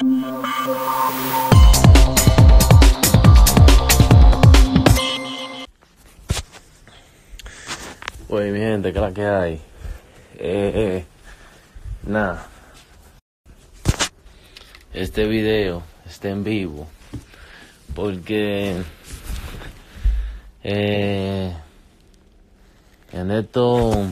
Oye, mi gente, ¿qué la que hay? Eh, eh, nada. Este video está en vivo porque eh, en esto,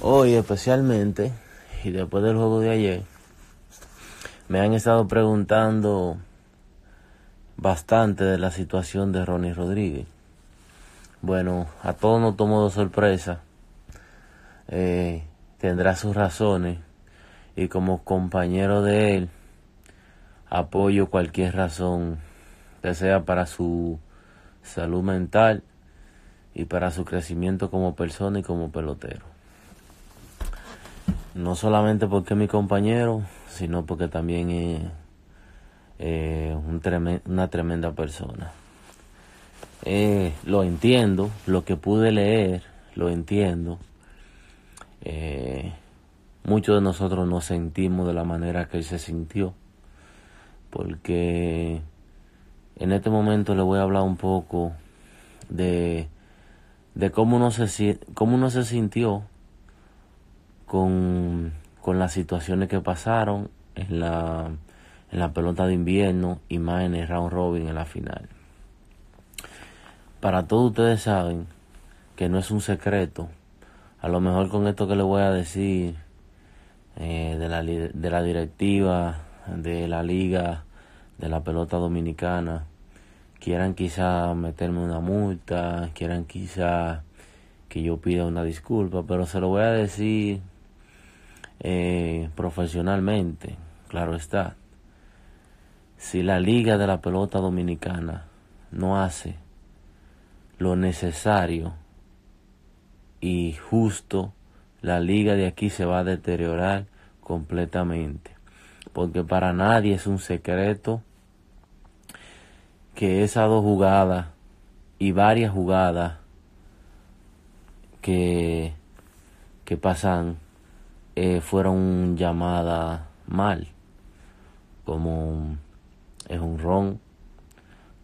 hoy especialmente, y después del juego de ayer, me han estado preguntando bastante de la situación de Ronnie Rodríguez. Bueno, a todos nos tomó de sorpresa. Eh, tendrá sus razones y como compañero de él apoyo cualquier razón que sea para su salud mental y para su crecimiento como persona y como pelotero. No solamente porque mi compañero, sino porque también es eh, un una tremenda persona. Eh, lo entiendo, lo que pude leer, lo entiendo. Eh, muchos de nosotros nos sentimos de la manera que él se sintió, porque en este momento le voy a hablar un poco de, de cómo, uno se, cómo uno se sintió con, con las situaciones que pasaron en la, en la pelota de invierno y más en el round robin en la final. Para todos ustedes saben que no es un secreto. A lo mejor con esto que les voy a decir eh, de, la, de la directiva, de la liga, de la pelota dominicana, quieran quizá meterme una multa, quieran quizá que yo pida una disculpa, pero se lo voy a decir eh, profesionalmente, claro está. Si la liga de la pelota dominicana no hace lo necesario y justo, la liga de aquí se va a deteriorar completamente. Porque para nadie es un secreto que esas dos jugadas y varias jugadas que, que pasan eh, fueron llamadas mal, como es un ron,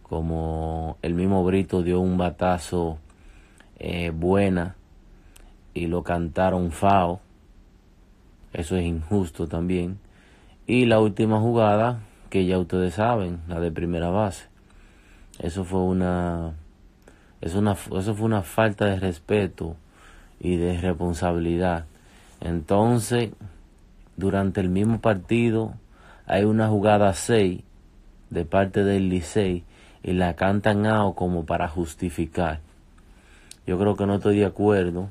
como el mismo Brito dio un batazo eh, buena y lo cantaron FAO, eso es injusto también. Y la última jugada, que ya ustedes saben, la de primera base, eso fue una, eso, una, eso fue una falta de respeto y de responsabilidad. Entonces, durante el mismo partido, hay una jugada 6 de parte del Licey y la cantan out como para justificar. Yo creo que no estoy de acuerdo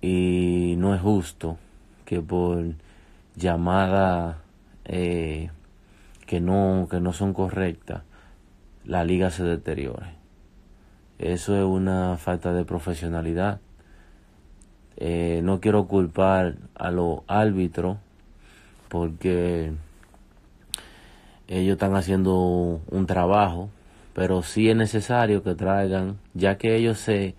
y no es justo que por llamadas eh, que no que no son correctas la liga se deteriore. Eso es una falta de profesionalidad. Eh, no quiero culpar a los árbitros porque ellos están haciendo un trabajo pero sí es necesario que traigan, ya que ellos se,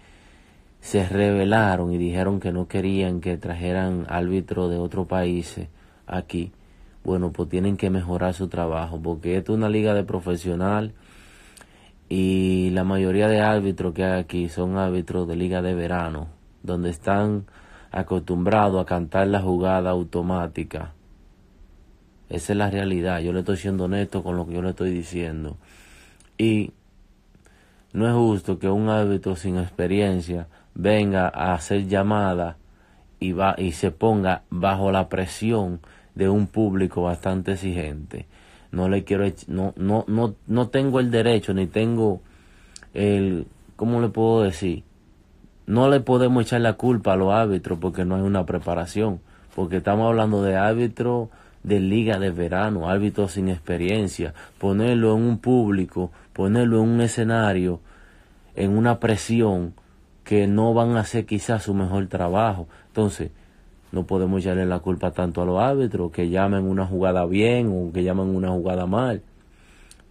se rebelaron y dijeron que no querían que trajeran árbitros de otros países aquí, bueno, pues tienen que mejorar su trabajo, porque esto es una liga de profesional y la mayoría de árbitros que hay aquí son árbitros de liga de verano, donde están acostumbrados a cantar la jugada automática. Esa es la realidad, yo le estoy siendo honesto con lo que yo le estoy diciendo. Y no es justo que un árbitro sin experiencia venga a hacer llamada y, va, y se ponga bajo la presión de un público bastante exigente. No le quiero, no, no, no, no tengo el derecho ni tengo el, ¿cómo le puedo decir? No le podemos echar la culpa a los árbitros porque no hay una preparación, porque estamos hablando de árbitros de liga de verano, árbitros sin experiencia, ponerlo en un público, ponerlo en un escenario, en una presión que no van a hacer quizás su mejor trabajo. Entonces, no podemos echarle la culpa tanto a los árbitros que llamen una jugada bien o que llamen una jugada mal.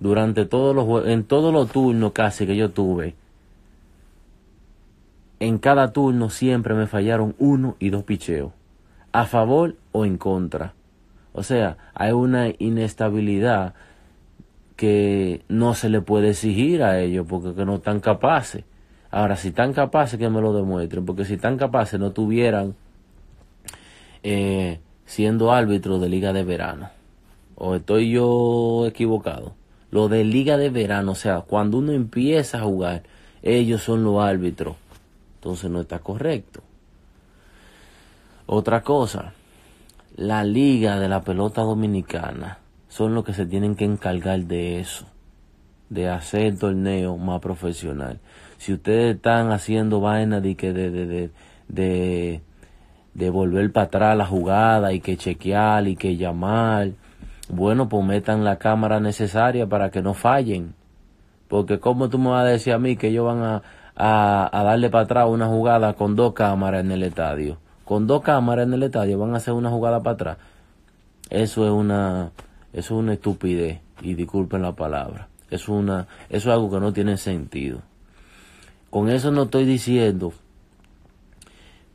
Durante todos los en todos los turnos casi que yo tuve, en cada turno siempre me fallaron uno y dos picheos, a favor o en contra O sea, hay una inestabilidad que no se le puede exigir a ellos porque no están capaces. Ahora, si están capaces, que me lo demuestren, porque si están capaces no tuvieran eh, siendo árbitro de liga de verano. ¿O estoy yo equivocado? Lo de liga de verano, o sea, cuando uno empieza a jugar, ellos son los árbitros. Entonces no está correcto. Otra cosa, la liga de la pelota dominicana son los que se tienen que encargar de eso, de hacer el torneo más profesional. Si ustedes están haciendo vaina de que de, de, de, de, volver para atrás la jugada y que chequear y que llamar, bueno, pues metan la cámara necesaria para que no fallen. Porque como tú me vas a decir a mí que ellos van a, a, darle para atrás una jugada con dos cámaras en el estadio. Con dos cámaras en el estadio van a hacer una jugada para atrás. Eso es una, eso es una estupidez. Y disculpen la palabra. Es una, eso es algo que no tiene sentido. Con eso no estoy diciendo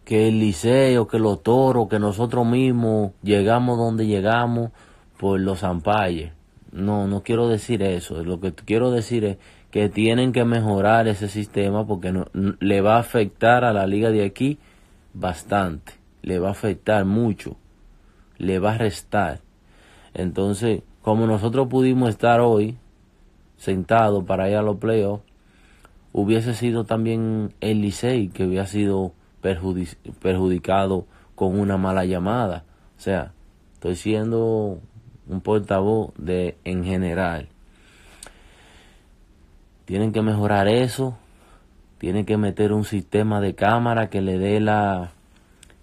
que el liceo, que los toros, que nosotros mismos llegamos donde llegamos por los ampalles. No, no quiero decir eso. Lo que quiero decir es que tienen que mejorar ese sistema porque no, le va a afectar a la liga de aquí bastante, le va a afectar mucho, le va a restar. Entonces, como nosotros pudimos estar hoy sentados para ir a los playoffs, hubiese sido también el Licey que hubiera sido perjudicado con una mala llamada. O sea, estoy siendo un portavoz de en general. Tienen que mejorar eso. Tienen que meter un sistema de cámara que le dé la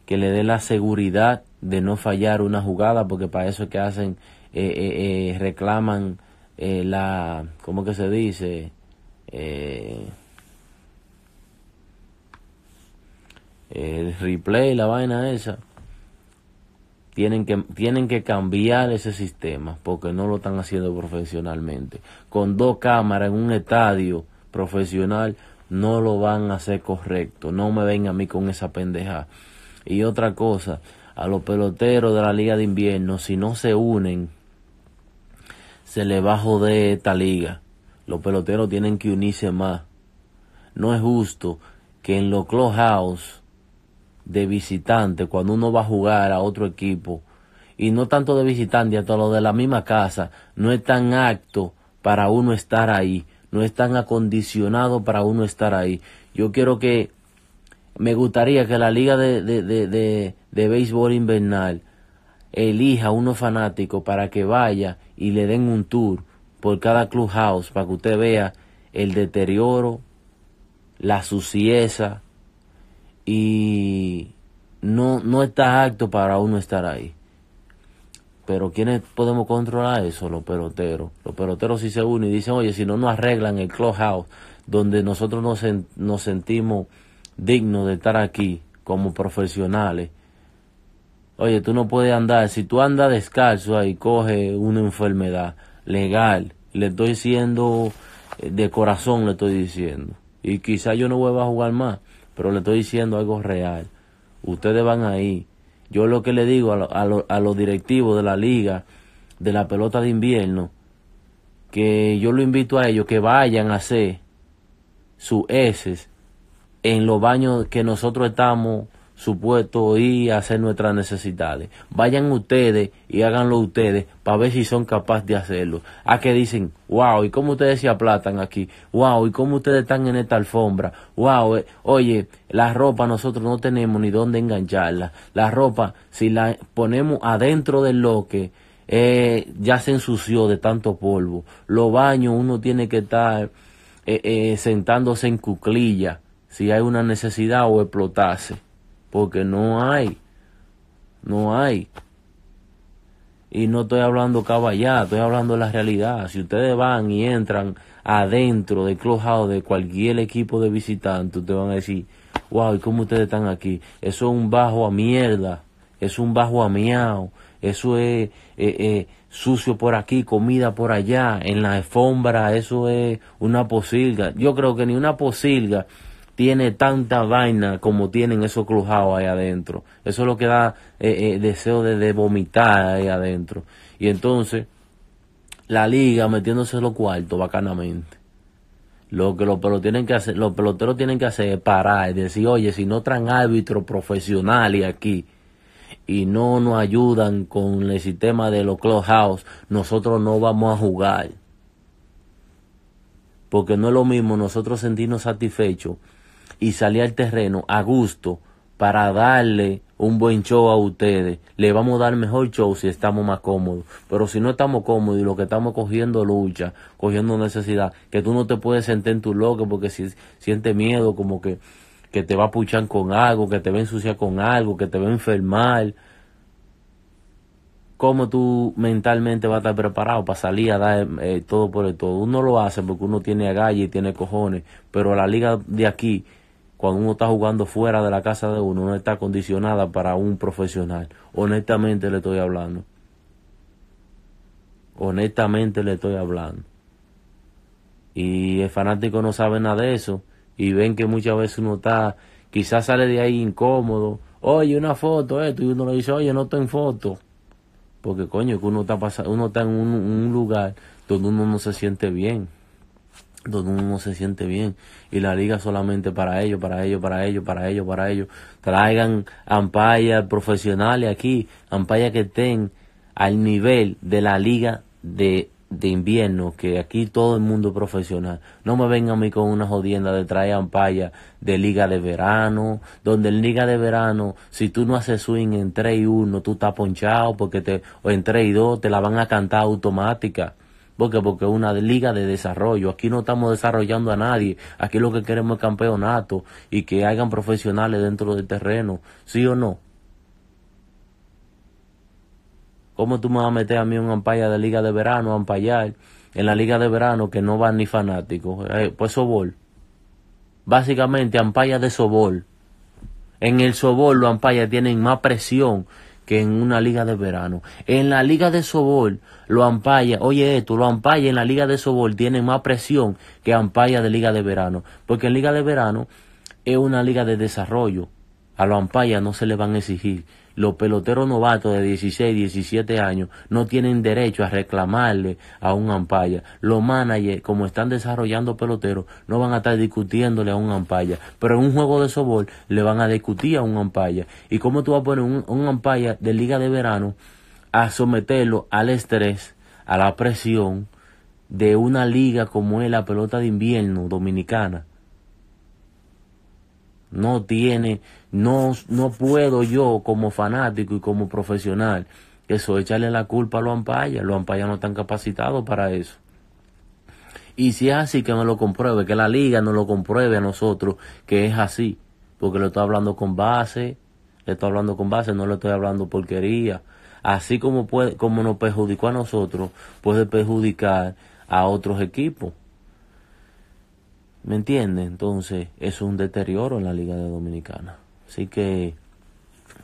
que le dé la seguridad de no fallar una jugada, porque para eso es que hacen, eh, eh, eh reclaman eh, la, ¿cómo que se dice? Eh, el replay, la vaina esa. Tienen que, tienen que cambiar ese sistema porque no lo están haciendo profesionalmente. Con dos cámaras en un estadio profesional no lo van a hacer correcto. No me vengan a mí con esa pendeja. Y otra cosa, a los peloteros de la liga de invierno, si no se unen, se les va a joder esta liga. Los peloteros tienen que unirse más. No es justo que en los clubhouse de visitante cuando uno va a jugar a otro equipo. Y no tanto de visitante, hasta lo de la misma casa, no es tan apto para uno estar ahí, no es tan acondicionado para uno estar ahí. Yo quiero que, me gustaría que la liga de, de, de, de, béisbol invernal elija unos fanáticos para que vaya y le den un tour por cada clubhouse para que usted vea el deterioro, la sucieza, y no, no está apto para uno estar ahí. Pero ¿quiénes podemos controlar eso? Los peloteros. Los peloteros si se unen y dicen, oye, si no nos arreglan el clubhouse donde nosotros nos, nos sentimos dignos de estar aquí como profesionales. Oye, tú no puedes andar, si tú andas descalzo ahí, coge una enfermedad legal, le estoy diciendo eh, de corazón, le estoy diciendo. Y quizá yo no vuelva a jugar más pero le estoy diciendo algo real. Ustedes van ahí. Yo lo que le digo a, los directivos de la liga, de la pelota de invierno, que yo lo invito a ellos que vayan a hacer sus heces en los baños que nosotros estamos supuesto ir a hacer nuestras necesidades. Vayan ustedes y háganlo ustedes para ver si son capaces de hacerlo. A que dicen, wow, ¿y cómo ustedes se aplatan aquí? Wow, ¿y cómo ustedes están en esta alfombra? Wow, eh, oye, la ropa nosotros no tenemos ni dónde engancharla. La ropa, si la ponemos adentro del loque, eh, ya se ensució de tanto polvo. Los baños uno tiene que estar eh, eh sentándose en cuclilla si hay una necesidad o explotarse porque no hay, no hay. Y no estoy hablando caballá, estoy hablando de la realidad. Si ustedes van y entran adentro del clubhouse de cualquier equipo de visitantes, ustedes van a decir, wow, ¿y cómo ustedes están aquí? Eso es un bajo a mierda, es un bajo a miau, eso es eh, eh, sucio por aquí, comida por allá, en la alfombra, eso es una posilga. Yo creo que ni una posilga tiene tanta vaina como tienen esos crujados ahí adentro. Eso es lo que da eh, eh, deseo de, vomitar ahí adentro. Y entonces, la liga metiéndose los cuartos bacanamente. Lo que los peloteros tienen que hacer, los peloteros tienen que hacer es parar y decir, oye, si no traen árbitros profesionales aquí y no nos ayudan con el sistema de los clubhouse, nosotros no vamos a jugar. Porque no es lo mismo nosotros sentirnos satisfechos y salir al terreno a gusto para darle un buen show a ustedes. Le vamos a dar mejor show si estamos más cómodos. Pero si no estamos cómodos y lo que estamos cogiendo lucha, cogiendo necesidad, que tú no te puedes sentir en tu loco porque si sientes miedo, como que, que te va a puchar con algo, que te va a ensuciar con algo, que te va a enfermar. ¿Cómo tú mentalmente vas a estar preparado para salir a dar eh, todo por el todo? Uno lo hace porque uno tiene agallas y tiene cojones, pero la liga de aquí cuando uno está jugando fuera de la casa de uno, no está condicionada para un profesional. Honestamente le estoy hablando. Honestamente le estoy hablando. Y el fanático no sabe nada de eso. Y ven que muchas veces uno está, quizás sale de ahí incómodo. Oye, una foto, esto. Y uno le dice, oye, no estoy en foto. Porque coño, que uno está, pasando, uno está en un lugar donde uno no se siente bien donde uno se siente bien y la liga solamente para ellos, para ellos, para ellos, para ellos, para ellos. Traigan ampallas profesionales aquí, ampallas que estén al nivel de la liga de, de invierno, que aquí todo el mundo es profesional. No me vengan a mí con una jodienda de traer ampallas de liga de verano, donde en liga de verano, si tú no haces swing en 3 y 1, tú estás ponchado, porque te, o en 3 y 2, te la van a cantar automática porque porque una liga de desarrollo. Aquí no estamos desarrollando a nadie. Aquí lo que queremos es campeonato y que hagan profesionales dentro del terreno. ¿Sí o no? ¿Cómo tú me vas a meter a mí un ampalla de liga de verano a ampallar en la liga de verano que no van ni fanáticos? Eh, pues sobol. Básicamente ampalla de sobol. En el sobol los ampallas tienen más presión que en una liga de verano. En la liga de sobol, lo ampaya, oye esto, lo ampaya en la liga de sobol tienen más presión que ampaya de liga de verano. Porque en liga de verano es una liga de desarrollo. A los ampayas no se le van a exigir los peloteros novatos de 16, 17 años no tienen derecho a reclamarle a un ampaya. Los managers, como están desarrollando peloteros, no van a estar discutiéndole a un ampaya. Pero en un juego de sobol le van a discutir a un ampaya. ¿Y cómo tú vas a poner un, un ampaya de liga de verano a someterlo al estrés, a la presión de una liga como es la pelota de invierno dominicana? No tiene, no, no puedo yo como fanático y como profesional eso echarle la culpa a los ampayas, los ampayas no están capacitados para eso. Y si es así, que me lo compruebe, que la liga nos lo compruebe a nosotros que es así, porque lo estoy hablando con base, le estoy hablando con base, no le estoy hablando porquería. Así como puede, como nos perjudicó a nosotros, puede perjudicar a otros equipos. ¿Me entiende? Entonces, es un deterioro en la Liga de Dominicana. Así que,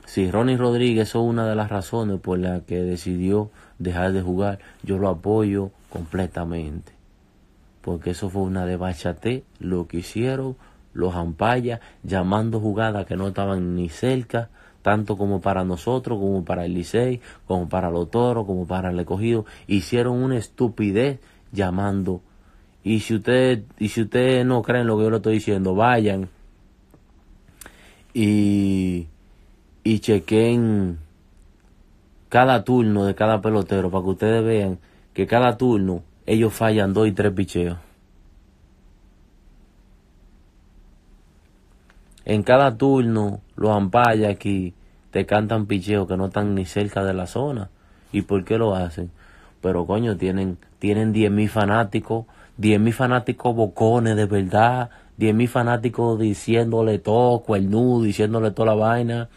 si Ronnie Rodríguez es una de las razones por las que decidió dejar de jugar, yo lo apoyo completamente. Porque eso fue una debachate, lo que hicieron los Ampayas, llamando jugadas que no estaban ni cerca, tanto como para nosotros, como para el Licey, como para los toros, como para el escogido. Hicieron una estupidez llamando y si ustedes y si ustedes no creen lo que yo le estoy diciendo, vayan y, y chequen cada turno de cada pelotero para que ustedes vean que cada turno ellos fallan dos y tres picheos. En cada turno los ampallas aquí te cantan picheos que no están ni cerca de la zona. ¿Y por qué lo hacen? Pero coño, tienen, tienen 10.000 fanáticos 10 mil fanáticos bocones de verdad, 10 mil fanáticos diciéndole todo, nudo, diciéndole toda la vaina,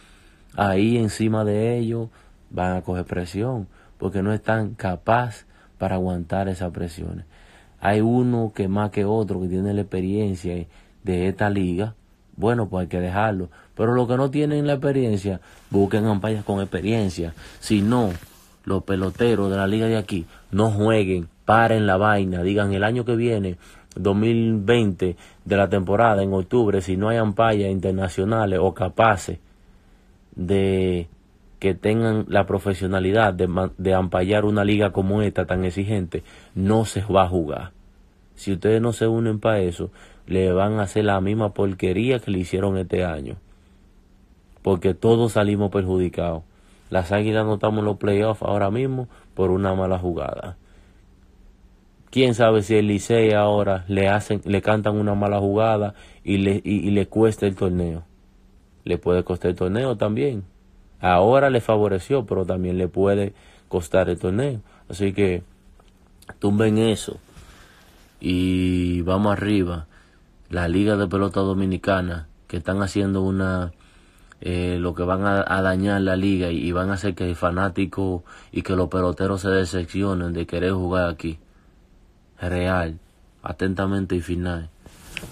ahí encima de ellos van a coger presión, porque no están capaces para aguantar esas presiones. Hay uno que más que otro que tiene la experiencia de esta liga, bueno, pues hay que dejarlo. Pero los que no tienen la experiencia, busquen ampallas con experiencia. Si no, los peloteros de la liga de aquí no jueguen paren la vaina, digan el año que viene 2020 de la temporada en octubre, si no hay ampallas internacionales o capaces de que tengan la profesionalidad de, de ampallar una liga como esta tan exigente, no se va a jugar. Si ustedes no se unen para eso, le van a hacer la misma porquería que le hicieron este año. Porque todos salimos perjudicados. Las águilas no los playoffs ahora mismo por una mala jugada. Quién sabe si el Licey ahora le hacen, le cantan una mala jugada y le, y, le cuesta el torneo. Le puede costar el torneo también. Ahora le favoreció, pero también le puede costar el torneo. Así que tumben eso y vamos arriba. La Liga de Pelota Dominicana que están haciendo una eh, lo que van a, dañar la liga y, y, van a hacer que el fanático y que los peloteros se decepcionen de querer jugar aquí real, atentamente y final.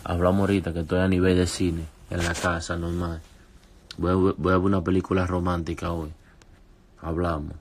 Hablamos ahorita que estoy a nivel de cine, en la casa normal. Voy a, voy a ver una película romántica hoy. Hablamos.